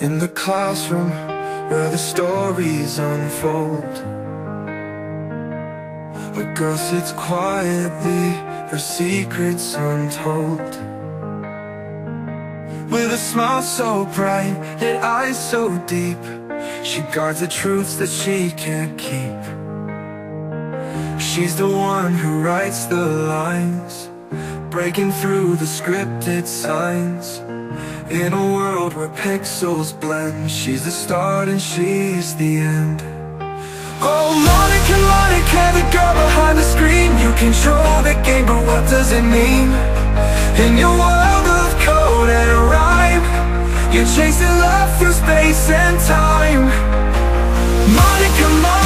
In the classroom where the stories unfold. A girl sits quietly, her secrets untold. With a smile so bright, yet eyes so deep She guards the truths that she can't keep. She's the one who writes the lines Breaking through the scripted signs. In a world where pixels blend She's the start and she's the end. Oh, Monika, Monika, the girl behind the screen. You control the game, but what does it mean? In your world of code and rhyme You're chasing love through space and time. Monika, Monika,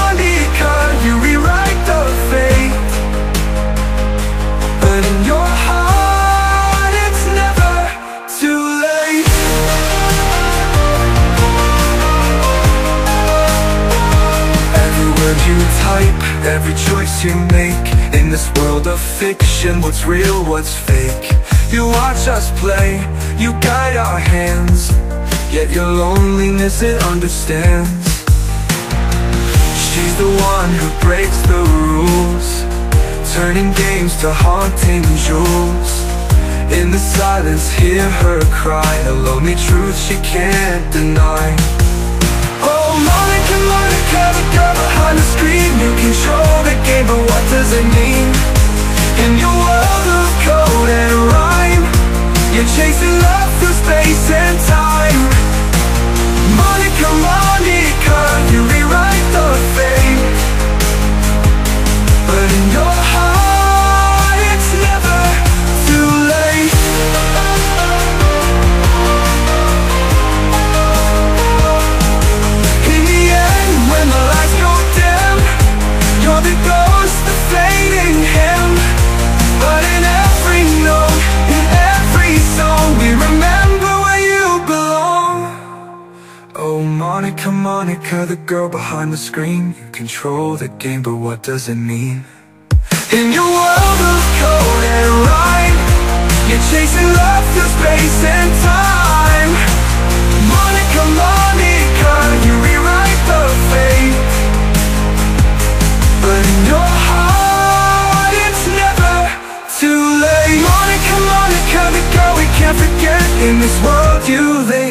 Word you type, every choice you make In this world of fiction, what's real, what's fake? You watch us play, you guide our hands. Yet your loneliness it understands. She's the one who breaks the rules Turning games to haunting jewels. In the silence, hear her cry. A lonely truth she can't deny but what does it mean? In your world of code and rhyme You're chasing love through space and time Monika, Monika, the girl behind the screen. You control the game, but what does it mean? In your world of code and rhyme You're chasing love through space and time. Monika, Monika, you rewrite the fate. But in your heart, it's never too late. Monika, Monika, the girl we can't forget. In this world you lay